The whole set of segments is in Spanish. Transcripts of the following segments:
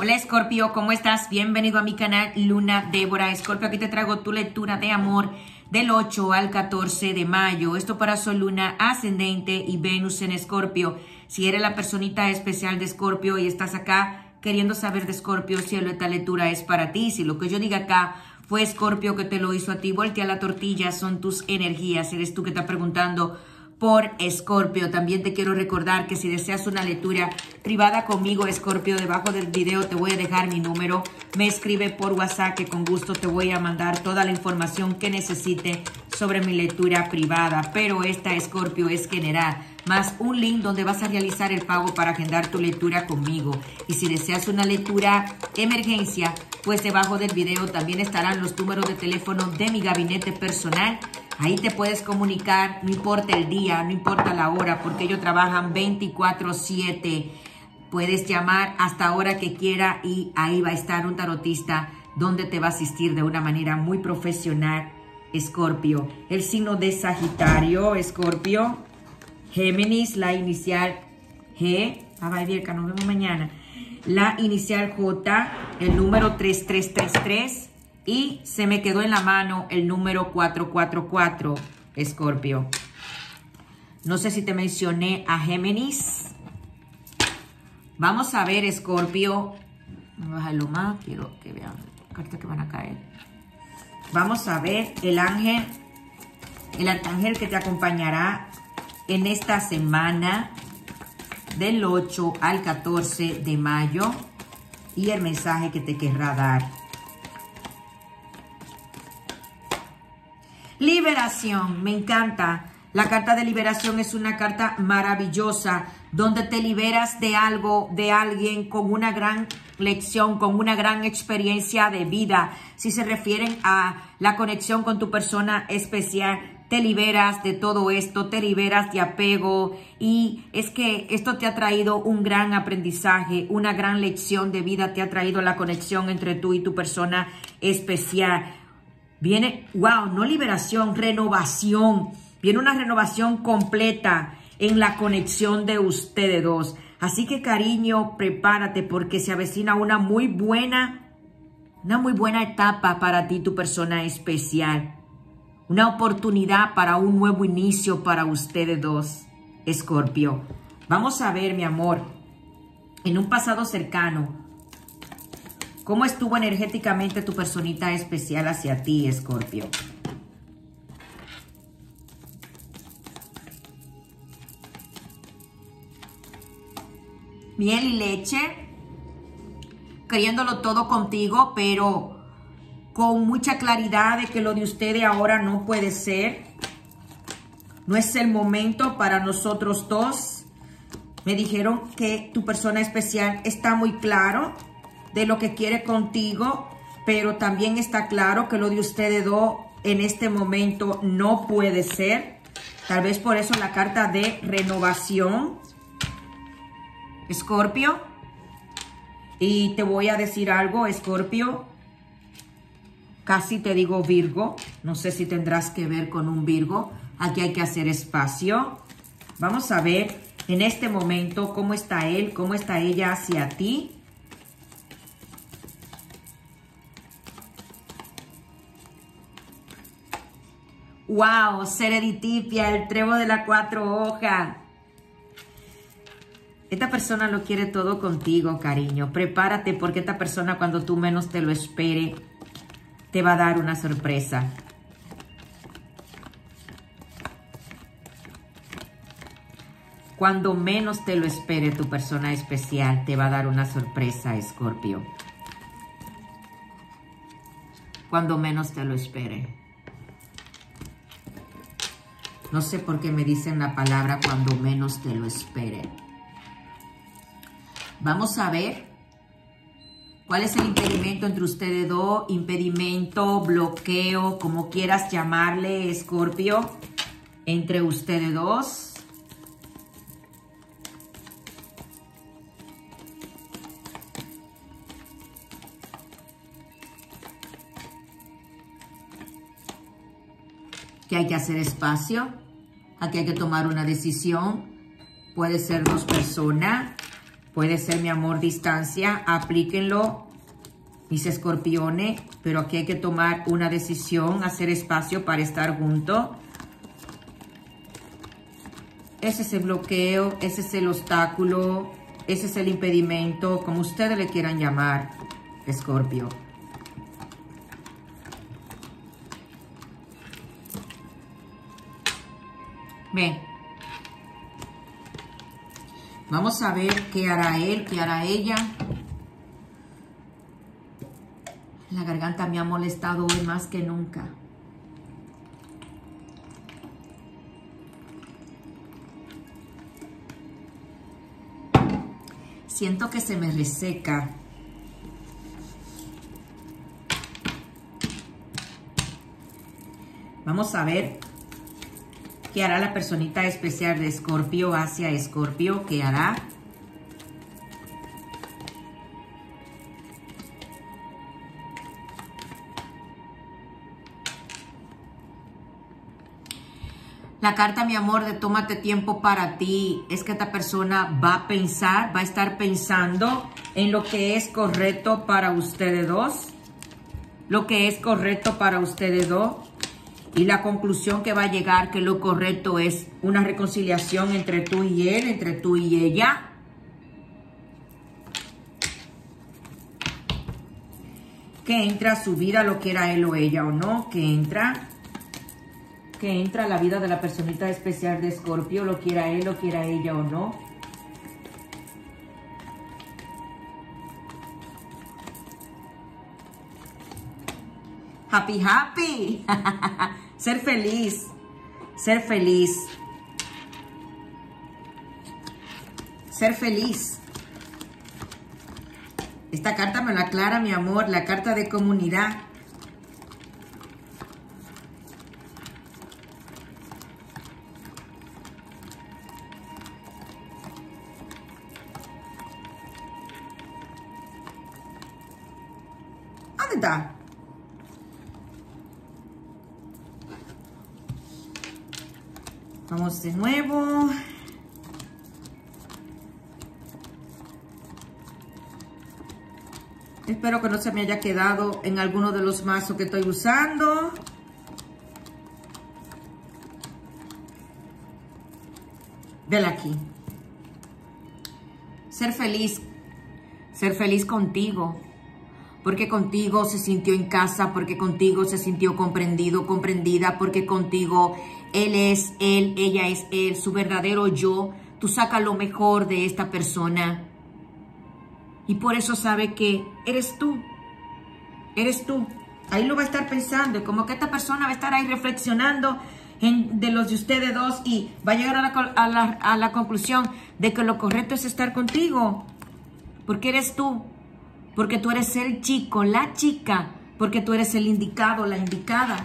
Hola Escorpio, ¿cómo estás? Bienvenido a mi canal Luna Débora. Escorpio, aquí te traigo tu lectura de amor del 8 al 14 de mayo. Esto para Sol, Luna, Ascendente y Venus en Escorpio. Si eres la personita especial de Escorpio y estás acá queriendo saber de Escorpio, cielo, esta lectura es para ti. Si lo que yo diga acá fue Escorpio que te lo hizo a ti, voltea la tortilla, son tus energías. Eres tú que está preguntando por Escorpio. También te quiero recordar que si deseas una lectura privada conmigo, Escorpio, debajo del video te voy a dejar mi número. Me escribe por WhatsApp que con gusto te voy a mandar toda la información que necesite sobre mi lectura privada. Pero esta Escorpio es general, más un link donde vas a realizar el pago para agendar tu lectura conmigo. Y si deseas una lectura emergencia, pues debajo del video también estarán los números de teléfono de mi gabinete personal Ahí te puedes comunicar, no importa el día, no importa la hora, porque ellos trabajan 24/7. Puedes llamar hasta hora que quiera y ahí va a estar un tarotista donde te va a asistir de una manera muy profesional. Escorpio, el signo de Sagitario, Escorpio, Géminis, la inicial G, ah, bien, nos vemos mañana. La inicial J, el número 3333 y se me quedó en la mano el número 444, Escorpio. No sé si te mencioné a Géminis. Vamos a ver, Escorpio. Bájalo más, quiero que vean cartas que van a caer. Vamos a ver el ángel, el arcángel que te acompañará en esta semana del 8 al 14 de mayo y el mensaje que te querrá dar. Liberación, me encanta. La carta de liberación es una carta maravillosa donde te liberas de algo, de alguien con una gran lección, con una gran experiencia de vida. Si se refieren a la conexión con tu persona especial, te liberas de todo esto, te liberas de apego y es que esto te ha traído un gran aprendizaje, una gran lección de vida, te ha traído la conexión entre tú y tu persona especial. Viene, wow, no liberación, renovación. Viene una renovación completa en la conexión de ustedes dos. Así que cariño, prepárate porque se avecina una muy buena, una muy buena etapa para ti, tu persona especial. Una oportunidad para un nuevo inicio para ustedes dos, Escorpio. Vamos a ver, mi amor, en un pasado cercano, ¿Cómo estuvo energéticamente tu personita especial hacia ti, Escorpio? Miel y leche, creyéndolo todo contigo, pero con mucha claridad de que lo de ustedes ahora no puede ser. No es el momento para nosotros dos. Me dijeron que tu persona especial está muy claro de lo que quiere contigo, pero también está claro que lo de ustedes dos en este momento no puede ser. Tal vez por eso la carta de renovación. Escorpio. Y te voy a decir algo, Escorpio. Casi te digo Virgo. No sé si tendrás que ver con un Virgo. Aquí hay que hacer espacio. Vamos a ver en este momento cómo está él, cómo está ella hacia ti. Wow, Sereditipia, el trevo de la cuatro hojas. Esta persona lo quiere todo contigo, cariño. Prepárate porque esta persona cuando tú menos te lo espere, te va a dar una sorpresa. Cuando menos te lo espere tu persona especial, te va a dar una sorpresa, Escorpio. Cuando menos te lo espere. No sé por qué me dicen la palabra cuando menos te lo esperen. Vamos a ver cuál es el impedimento entre ustedes dos. Impedimento, bloqueo, como quieras llamarle, Escorpio, entre ustedes dos. Que hay que hacer espacio, aquí hay que tomar una decisión, puede ser dos personas, Puede ser, mi amor, distancia. Aplíquenlo, mis escorpiones. Pero aquí hay que tomar una decisión, hacer espacio para estar juntos. Ese es el bloqueo, ese es el obstáculo, ese es el impedimento, como ustedes le quieran llamar, Escorpio. Vamos a ver qué hará él, qué hará ella. La garganta me ha molestado hoy más que nunca. Siento que se me reseca. Vamos a ver qué hará la personita especial de Escorpio hacia Escorpio. ¿Qué hará? La carta, mi amor, de tómate tiempo para ti, es que esta persona va a pensar, va a estar pensando en lo que es correcto para ustedes dos, lo que es correcto para ustedes dos, y la conclusión que va a llegar que lo correcto es una reconciliación entre tú y él, entre tú y ella. Que entra a su vida, lo quiera él o ella o no, que entra que entra a la vida de la personita especial de Escorpio, lo quiera él, lo quiera ella o no. Happy, happy. ser feliz. Ser feliz. Ser feliz. Esta carta me la aclara, mi amor, la carta de comunidad. Vamos de nuevo. Espero que no se me haya quedado en alguno de los mazos que estoy usando. Vela aquí. Ser feliz. Ser feliz contigo porque contigo se sintió en casa, porque contigo se sintió comprendido, comprendida, porque contigo él es él, ella es él, su verdadero yo. Tú sacas lo mejor de esta persona. Y por eso sabe que eres tú. Eres tú. Ahí lo va a estar pensando. Como que esta persona va a estar ahí reflexionando en, de los de ustedes dos y va a llegar a la, a la conclusión de que lo correcto es estar contigo. Porque eres tú porque tú eres el chico, la chica, porque tú eres el indicado, la indicada.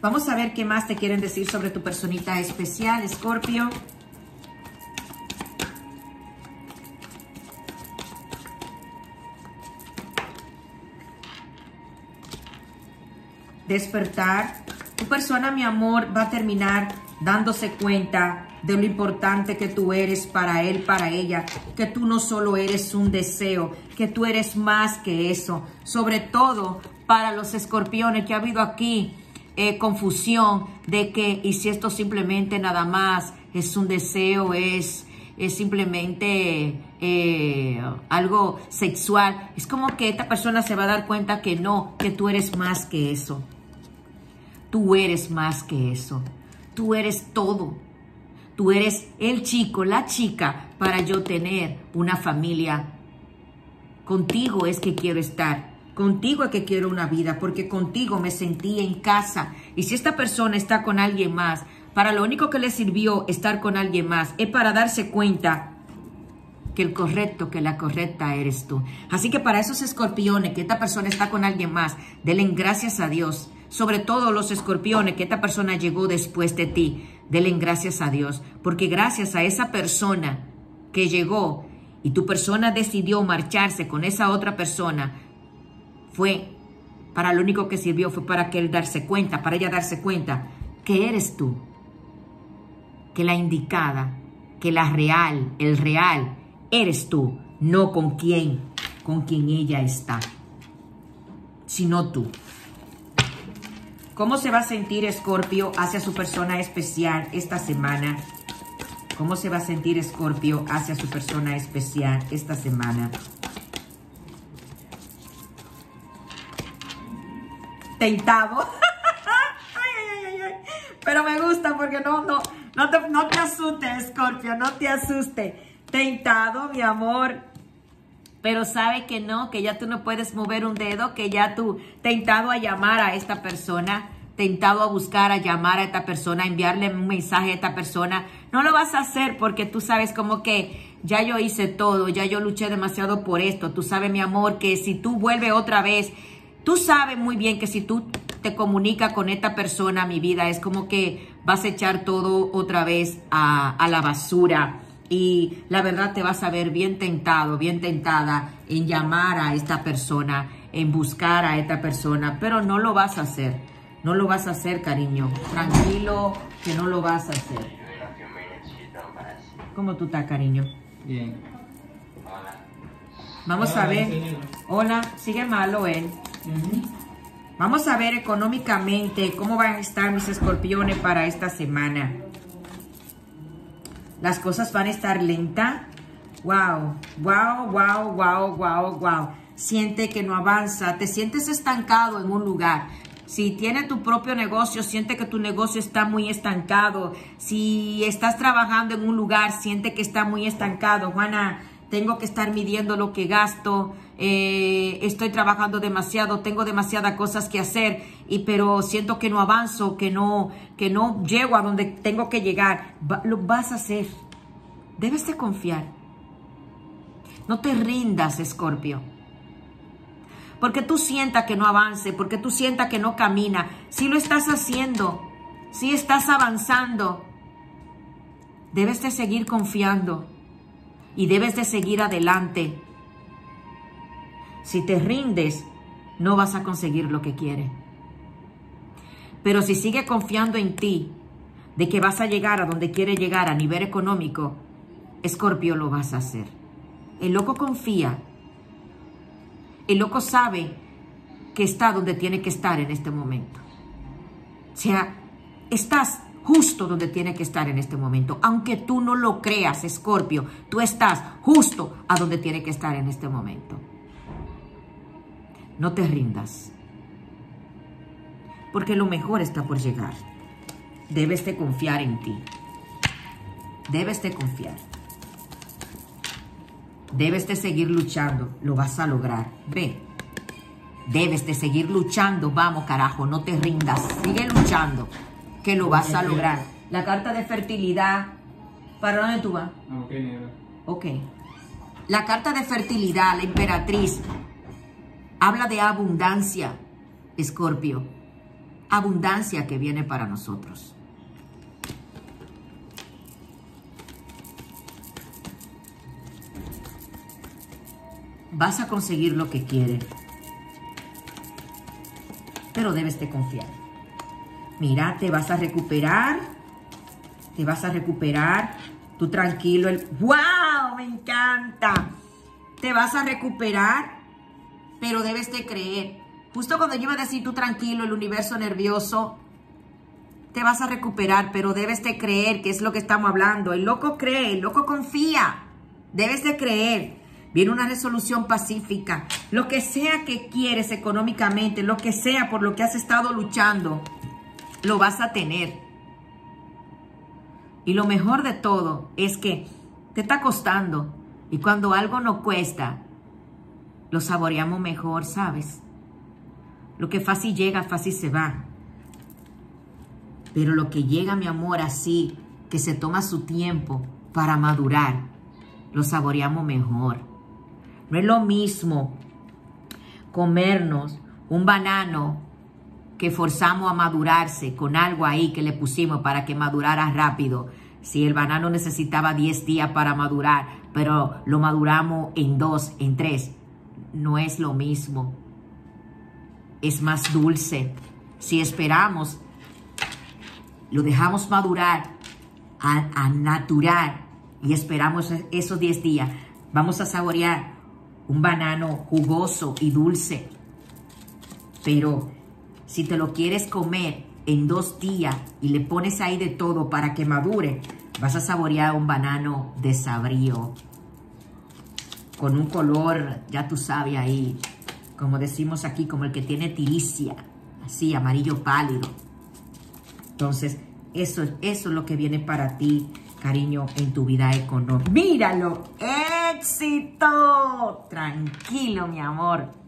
Vamos a ver qué más te quieren decir sobre tu personita especial, Escorpio. Despertar. Tu persona, mi amor, va a terminar dándose cuenta de lo importante que tú eres para él, para ella, que tú no solo eres un deseo, que tú eres más que eso, sobre todo para los escorpiones que ha habido aquí eh, confusión de que y si esto simplemente nada más es un deseo, es, es simplemente eh, algo sexual, es como que esta persona se va a dar cuenta que no, que tú eres más que eso. Tú eres más que eso. Tú eres todo. Tú eres el chico, la chica para yo tener una familia. Contigo es que quiero estar. Contigo es que quiero una vida, porque contigo me sentí en casa. Y si esta persona está con alguien más, para lo único que le sirvió estar con alguien más es para darse cuenta que el correcto, que la correcta eres tú. Así que para esos escorpiones, que esta persona está con alguien más, denle gracias a Dios sobre todo los escorpiones, que esta persona llegó después de ti. Denle gracias a Dios, porque gracias a esa persona que llegó y tu persona decidió marcharse con esa otra persona, fue para lo único que sirvió fue para que él darse cuenta, para ella darse cuenta que eres tú, que la indicada, que la real, el real, eres tú, no con quién, con quien ella está, sino tú. ¿Cómo se va a sentir Escorpio hacia su persona especial esta semana? ¿Cómo se va a sentir Escorpio hacia su persona especial esta semana? Tentado. Pero me gusta porque no, no, no te, no te asuste, Escorpio, no te asuste. Tentado, mi amor. Pero sabe que no, que ya tú no puedes mover un dedo, que ya tú tentado a llamar a esta persona, tentado a buscar, a llamar a esta persona, a enviarle un mensaje a esta persona. No lo vas a hacer porque tú sabes como que ya yo hice todo, ya yo luché demasiado por esto. Tú sabes, mi amor, que si tú vuelves otra vez, tú sabes muy bien que si tú te comunicas con esta persona, mi vida, es como que vas a echar todo otra vez a, a la basura y la verdad te vas a ver bien tentado, bien tentada en llamar a esta persona, en buscar a esta persona, pero no lo vas a hacer. No lo vas a hacer, cariño. Tranquilo que no lo vas a hacer. ¿Cómo tú estás, cariño? Bien. Vamos a ver. Hola, sigue malo él. Vamos a ver económicamente cómo van a estar mis escorpiones para esta semana. Las cosas van a estar lenta. Wow, wow, wow, wow, wow, wow. Siente que no avanza, te sientes estancado en un lugar. Si tienes tu propio negocio, siente que tu negocio está muy estancado. Si estás trabajando en un lugar, siente que está muy estancado. Juana, tengo que estar midiendo lo que gasto. Eh, estoy trabajando demasiado, tengo demasiadas cosas que hacer, y pero siento que no avanzo, que no, que no llego a donde tengo que llegar. lo vas a hacer. Debes de confiar. No te rindas, Escorpio. Porque tú sientas que no avance, porque tú sientas que no camina. Si lo estás haciendo, si estás avanzando, debes de seguir confiando y debes de seguir adelante. Si te rindes, no vas a conseguir lo que quieres. Pero si sigue confiando en ti, de que vas a llegar a donde quiere llegar a nivel económico, Escorpio lo vas a hacer. El loco confía. El loco sabe que está donde tiene que estar en este momento. O sea, estás justo donde tiene que estar en este momento. Aunque tú no lo creas, Escorpio, tú estás justo a donde tiene que estar en este momento. No te rindas. Porque lo mejor está por llegar. Debes de confiar en ti. Debes de confiar. Debes de seguir luchando, lo vas a lograr. Ve, debes de seguir luchando, vamos carajo, no te rindas, sigue luchando, que lo vas a lograr. La carta de fertilidad, ¿para dónde tú vas? Ok, Ok. La carta de fertilidad, la emperatriz, habla de abundancia, Escorpio. Abundancia que viene para nosotros. vas a conseguir lo que quieres. Pero debes de confiar. Mira, te vas a recuperar. Te vas a recuperar. Tú tranquilo. El... ¡Wow! Me encanta. Te vas a recuperar. Pero debes de creer. Justo cuando yo iba a decir tú tranquilo, el universo nervioso, te vas a recuperar, pero debes de creer que es lo que estamos hablando. El loco cree, el loco confía. Debes de creer. Viene una resolución pacífica. Lo que sea que quieres económicamente, lo que sea por lo que has estado luchando, lo vas a tener. Y lo mejor de todo es que te está costando. Y cuando algo no cuesta, lo saboreamos mejor, ¿sabes? Lo que fácil llega, fácil se va. Pero lo que llega, mi amor, así, que se toma su tiempo para madurar, lo saboreamos mejor. No es lo mismo comernos un banano que forzamos a madurarse con algo ahí que le pusimos para que madurara rápido. Si el banano necesitaba 10 días para madurar, pero lo maduramos en dos, en tres, no es lo mismo. Es más dulce. Si esperamos lo dejamos madurar a, a natural y esperamos esos 10 días, vamos a saborear un banano jugoso y dulce. Pero si te lo quieres comer en dos días y le pones ahí de todo para que madure, vas a saborear un banano de sabrío con un color, ya tú sabes ahí, como decimos aquí, como el que tiene tiricia, así, amarillo pálido. Entonces, eso, eso es lo que viene para ti, cariño, en tu vida económica. ¡Míralo! ¡Éxito! Tranquilo, mi amor.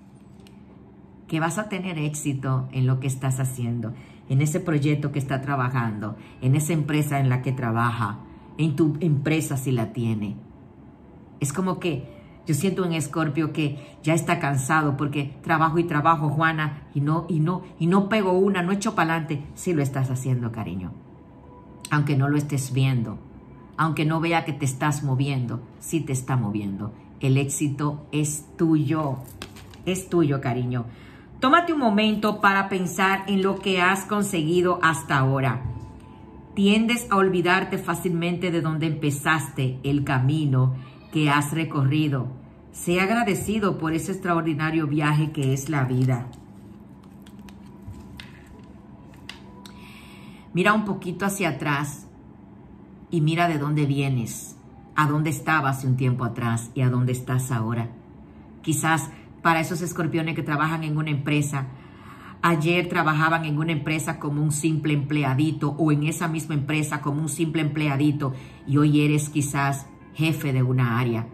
Que vas a tener éxito en lo que estás haciendo, en ese proyecto que está trabajando, en esa empresa en la que trabaja, en tu empresa si la tiene. Es como que yo siento un Escorpio que ya está cansado porque trabajo y trabajo, Juana, y no, y no, y no pego una, no echo para adelante. Sí lo estás haciendo, cariño. Aunque no lo estés viendo, aunque no vea que te estás moviendo, sí te está moviendo. El éxito es tuyo, es tuyo, cariño. Tómate un momento para pensar en lo que has conseguido hasta ahora. Tiendes a olvidarte fácilmente de donde empezaste el camino que has recorrido. Sea agradecido por ese extraordinario viaje que es la vida. Mira un poquito hacia atrás y mira de dónde vienes, a dónde estabas un tiempo atrás y a dónde estás ahora. Quizás para esos escorpiones que trabajan en una empresa, ayer trabajaban en una empresa como un simple empleadito o en esa misma empresa como un simple empleadito y hoy eres quizás jefe de una área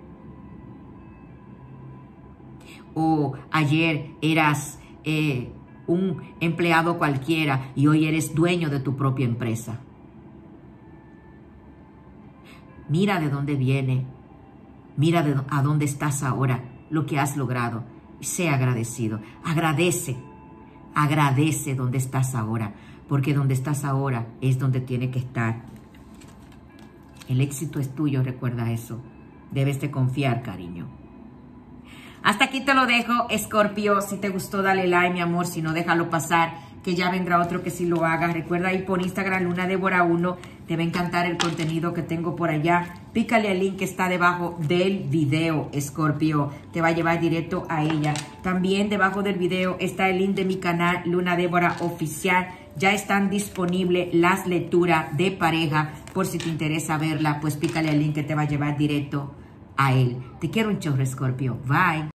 o ayer eras eh, un empleado cualquiera y hoy eres dueño de tu propia empresa. Mira de dónde viene, mira de a dónde estás ahora, lo que has logrado. Sé agradecido, agradece, agradece donde estás ahora, porque donde estás ahora es donde tiene que estar. El éxito es tuyo, recuerda eso. Debes de confiar, cariño. Hasta aquí te lo dejo, Scorpio. Si te gustó, dale like, mi amor. Si no, déjalo pasar, que ya vendrá otro que sí lo haga. Recuerda ir por Instagram, Luna Débora 1. Te va a encantar el contenido que tengo por allá. Pícale al link que está debajo del video, Scorpio. Te va a llevar directo a ella. También debajo del video está el link de mi canal, Luna Débora Oficial. Ya están disponibles las lecturas de pareja. Por si te interesa verla, pues pícale al link que te va a llevar directo a él. Te quiero un chorro, Scorpio. Bye.